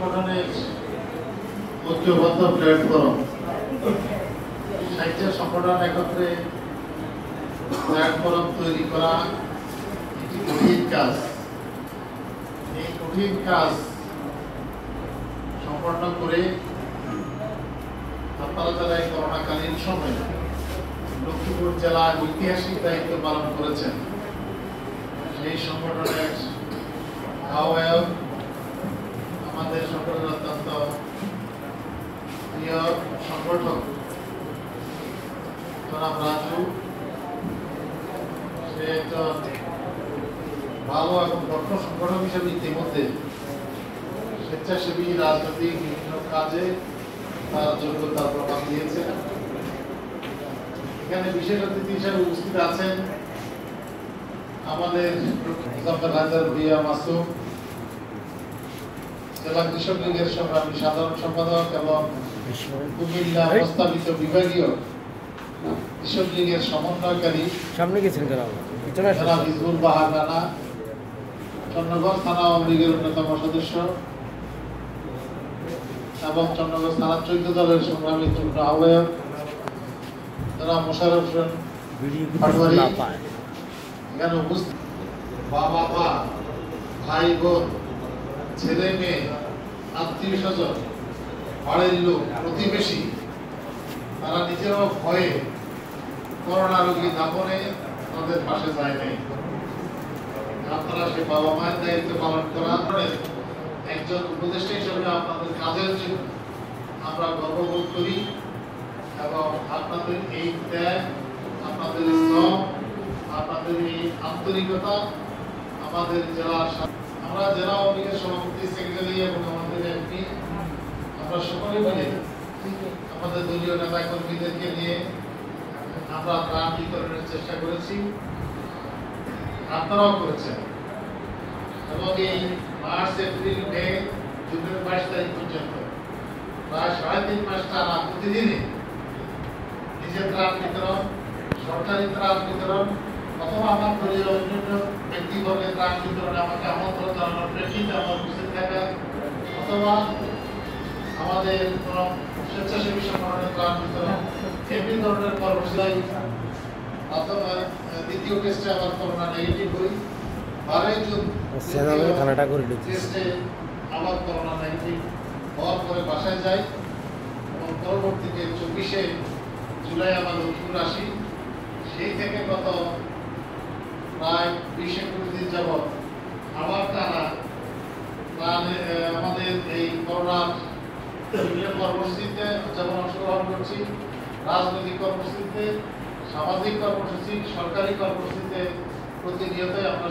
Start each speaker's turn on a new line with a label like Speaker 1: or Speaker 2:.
Speaker 1: সংগঠনের ঐক্যবদ্ধ প্ল্যাটফর্ম সাহিত্য সংগঠন একত্রে প্ল্যাটফর্ম তৈরি করা একটি কঠিন কাজ। এই কঠিন কাজ সম্পন্ন করে আপনারা যারা এই করোনাকালীন সময়ে লক্ষ্মীপুর জেলায় ঐতিহাসিক দায়িত্ব পালন করেছেন। সেই সংগঠনের আহ্বায়ক আমাদের সকলের অত্যন্ত প্রিয় সংগঠক, জনাব রাজু। সে একজন ভালো এবং দক্ষ সংগঠক হিসেবে ইতিমধ্যে স্বেচ্ছাসেবী, রাজনৈতিক বিভিন্ন কাজে তার যোগ্যতা প্রমাণ দিয়েছে এখানে বিশেষ অতিথি হিসেবে উপস্থিত আছেন আমাদের মুজাফর হায়দার ভুইয়া মাসুম। জেলা কৃষক লীগের সংগ্রামী সাধারণ সম্পাদক এবং কুমিল্লা প্রস্তাবিত বিভাগীয় কৃষক লীগের সমন্বয়কারী
Speaker 2: সামনে গেছেন
Speaker 1: হিজবুল বাহার রানা চন্দ্রগঞ্জ থানা আওয়ামী লীগের অন্যতম সদস্য এবং চন্দ্রগঞ্জ থানা দলের সংগ্রামী যুগ্ম আহ্বায়ক জনাব মোশারফ হোসেন পাটোয়ারি। এখানে উপস্থিত বাবা মা ভাই বোন ছেলে মেয়ে, আত্মীয় স্বজন বাড়ির লোক, প্রতিবেশী, তারা নিজেরাও ভয়ে করোনা রোগী দাপনে তাদের পাশে যায় নাই। আপনারা সে বাবা মায়ের দায়িত্ব পালন করা একজন উপদেষ্টা হিসেবে আপনাদের কাজের জন্য আমরা গর্ববোধ করি এবং আপনাদের এই ত্যাগ, আপনাদের শ্রম, আপনাদের এই আন্তরিকতা আমাদের জেলার আমরা জেলা আওয়ামী সভাপতি, সেক্রেটারি এবং আমাদের এমপি, আমরা সকলে মিলে আমাদের দলীয় নেতা কর্মীদেরকে নিয়ে আমরা ত্রাণ বিতরণের চেষ্টা করেছি। আপনারাও করেছেন। এবং এই মার্চ, এপ্রিল, মে, জুনের বাইশ তারিখ পর্যন্ত, প্রায় সাড়ে তিন মাস টানা প্রতিদিনই নিজের ত্রাণ বিতরণ, সরকারি ত্রাণ বিতরণ অথবা আমার দলীয় অন্যান্য ব্যক্তিবর্গের ত্রাণ বিতরণে আমাকে আমন্ত্রণ জানানোর প্রেক্ষিতে আমার উপস্থিত থাকা অথবা আমাদের কোন স্বেচ্ছাসেবী সংগঠনের ত্রাণ বিতরণ এমনি ধরনের কর্মশালাই অথবা দ্বিতীয় টেস্টে আবার করোনা নেগেটিভ হই বারোই জুন টেস্টে আবার করোনা নেগেটিভ হওয়ার পরে বাসায় যাই এবং পরবর্তীতে চব্বিশে জুলাই আবার লক্ষ্মীপুর আসি সেই থেকে গত বিশ একুশ দিন যাবৎ আবার তারা আমাদের এই করোনা কর্মসূচিতে যেমন অংশগ্রহণ করছি, রাজনৈতিক কর্মসূচিতে, সামাজিক কর্মসূচি, সরকারি কর্মসূচিতে প্রতিনিয়তই আমরা